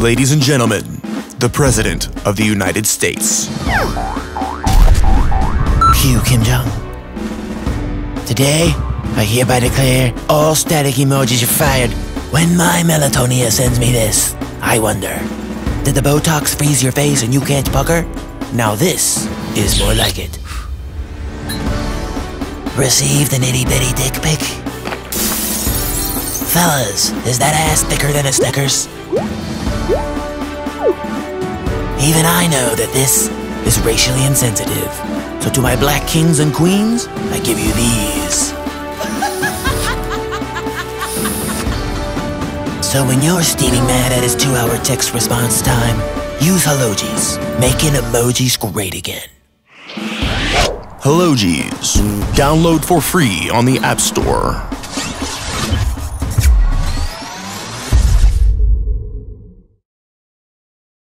Ladies and gentlemen, the President of the United States. Pew Kim Jong. Today, I hereby declare all static emojis are fired. When my melatonia sends me this, I wonder, did the Botox freeze your face and you can't pucker? Now this is more like it. Received an itty bitty dick pic? Fellas, is that ass thicker than a Snickers? Even I know that this is racially insensitive. So to my black kings and queens, I give you these. So when you're steaming mad at his two-hour text response time, use Hellojis, making emojis great again. Hellojis. Download for free on the App Store.